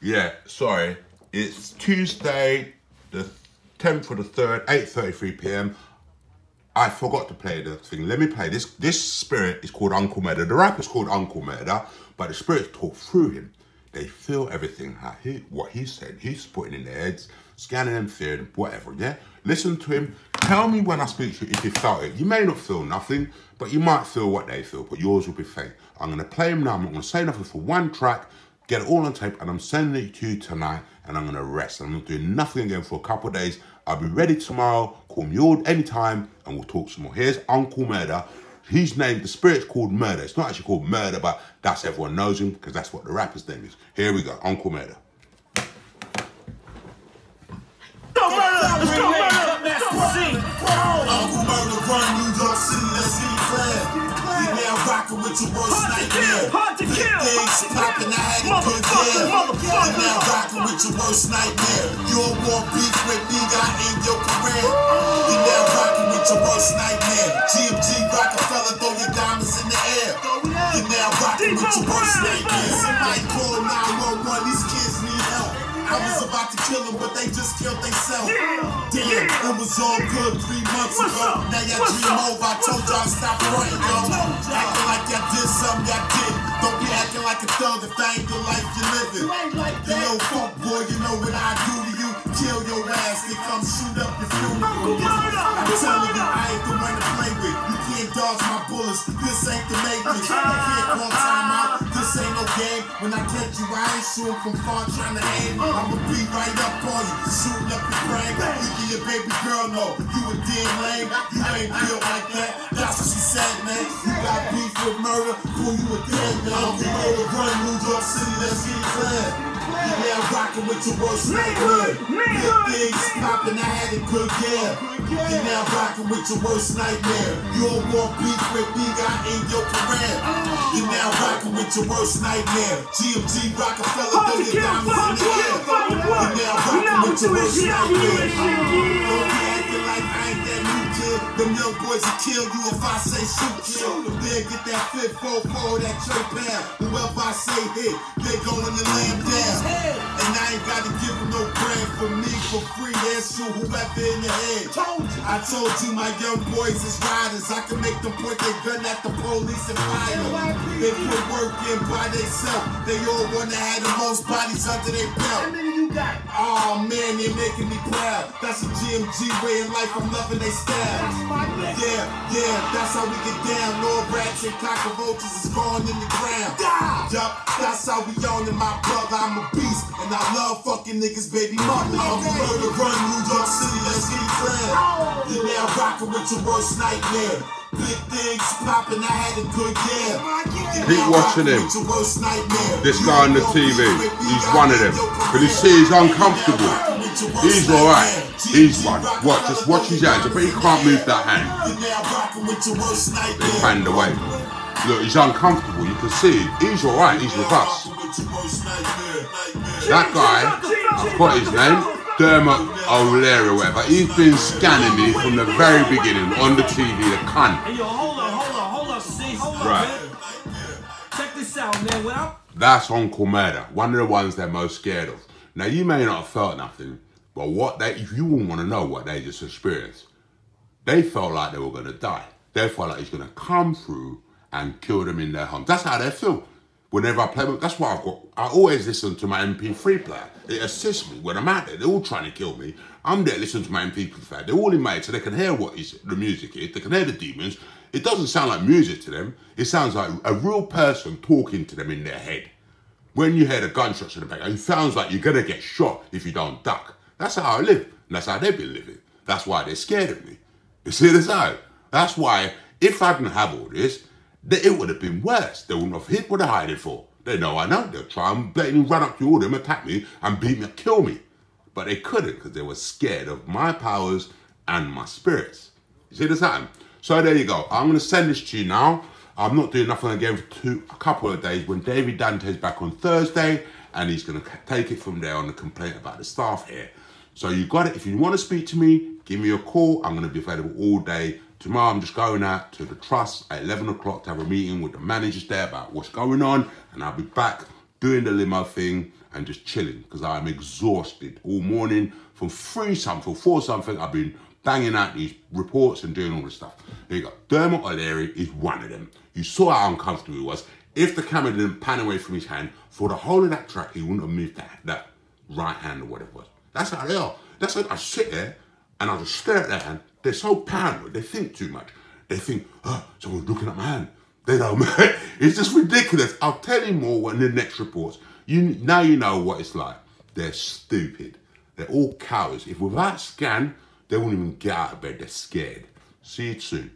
Yeah, sorry. It's Tuesday, the 10th of the 3rd, 8.33 p.m. I forgot to play the thing. Let me play this. This spirit is called Uncle Murda. The rapper's called Uncle Murda, but the spirits talk through him. They feel everything, how he, what he said. He's putting in their heads, scanning them, fearing, whatever, yeah? Listen to him. Tell me when I speak to you if you felt it. You may not feel nothing, but you might feel what they feel, but yours will be fake. I'm going to play him now. I'm not going to say nothing for one track get it all on tape, and I'm sending it to you tonight, and I'm gonna rest. I'm not doing nothing again for a couple of days. I'll be ready tomorrow. Call me all anytime, and we'll talk some more. Here's Uncle Murda. He's named the spirit's called Murder. It's not actually called Murder, but that's everyone knows him because that's what the rapper's name is. Here we go, Uncle Murda. Uncle Murda run New York City, let's Big kill. things poppin', I had a good motherfucker. We now rockin' with your worst nightmare. You don't want beef with me, I end your career. We now rockin' with your worst nightmare. GMG Rockefeller, throw your diamonds in the air. You now rockin' with your worst nightmare. Somebody call 911, these kids need help. I was about to kill them, but they just killed themselves. Damn, it was all good three months ago. Now y'all dream over. I told y'all stop frontin', up your funeral. I'm telling you, I ain't the one to play with. You can't dodge my bullets. This ain't the Matrix. You can't call time out. This ain't no game. When I catch you, I ain't shooting from far trying to aim. I'ma be right up on you, shooting up your brain. Even your baby girl know you a damn lame. You ain't built like that. That's what she said, man. You got beef with murder, pull you a dead man. You murder run New York City, let's get it clear. You now rockin' with your worst nightmare. Big things poppin', I had a good year. You now rockin' with your worst nightmare. You don't want beef with me, I end your career. You now rockin' with your worst nightmare. GMG Rockefeller, throw your diamonds in the air. you, you, You now rockin' Now with your worst you nightmare. Don't be acting like I ain't that new kid. Them young boys will kill you if I say shoot, kill. Then get that fit four four, that chirp pound. Whoever say hit, they going to lamb down. And I ain't gotta give them no bread for me for free. And shoot whoever in your head. Told you. I told you my young boys is riders. I can make them point their gun at the police and fire. They put work in by themselves. They all wanna have the most bodies under their belt. Oh man, they're making me proud. That's a GMG way of life. I'm loving their style. Yeah, yeah, that's how we get down. Lord rats and cockroaches is gone in the ground. Yup, that's how we on in my brother. I'm a beast, and I love fucking niggas, baby mother. I'm a murder run New York City, let's get it clear. You now rockin' with your worst nightmare. Big things poppin', I had a good year. Keep watching him. with your worst nightmare. This guy on the TV, beef with me, he's one of them. your But you see, he's uncomfortable. He's alright. He's one. Watch, just watch his hands. But he can't move that hand. You're now rocking with your worst nightmare. Hand away. Look, he's uncomfortable. You can see he's alright. He's with us. That guy, I've got his name, Dermot O'Leary or whatever. He's been scanning me from the very beginning on the TV, the cunt. Hey, yo, hold on, hold on, hold on, see, hold on, Right. man. Check this out, man. I That's Uncle Murda, one of the ones they're most scared of. Now you may not have felt nothing, but what they if you want to know what they just experienced, they felt like they were gonna die. They felt like he's gonna come through and kill them in their homes. That's how they feel. Whenever I play, that's why I've got. I always listen to my MP3 player. It assists me when I'm out there. They're all trying to kill me. I'm there listening to my MP3 player. They're all in my head, so they can hear what is, the music is. They can hear the demons. It doesn't sound like music to them. It sounds like a real person talking to them in their head. When you hear the gunshots in the back, it sounds like you're gonna get shot if you don't duck. That's how I live. And that's how they've been living. That's why they're scared of me. You see this out? That's why if I didn't have all this, th- it would have been worse. They wouldn't have hit what they're hiding for. They know I know. They'll try and blatantly run up to all them, attack me, and beat me, kill me. But they couldn't because they were scared of my powers and my spirits. You see this happen? So there you go. I'm gonna send this to you now. I'm not doing nothing again for two, a couple of days. When David Dante's back on Thursday, and he's gonna take it from there on the complaint about the staff here. So you got it. If you want to speak to me, give me a call. I'm gonna be available all day. Tomorrow I'm just going out to the trust at 11 o'clock to have a meeting with the managers there about what's going on, and I'll be back doing the limo thing and just chilling because I'm exhausted all morning from three something, four something. I've been banging out these reports and doing all this stuff. There you go. Dermot O'Leary is one of them. You saw how uncomfortable he was. If the camera didn't pan away from his hand for the whole of that track, he wouldn't have moved that, that right hand or whatever it was. That's how they are. That's like I sit there and I just stare at that hand. They're so paranoid. They think too much. They think, oh, someone's looking at my hand. They don't. it's just ridiculous. I'll tell you more in the next reports. You now you know what it's like. They're stupid. They're all cowards. If without scan, they won't even get out of bed. They're scared. See you soon.